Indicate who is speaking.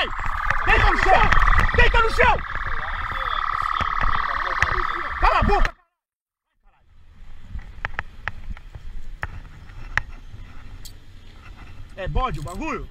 Speaker 1: vai! Deita no chão! Deita no chão! Cala a boca! É bode o bagulho?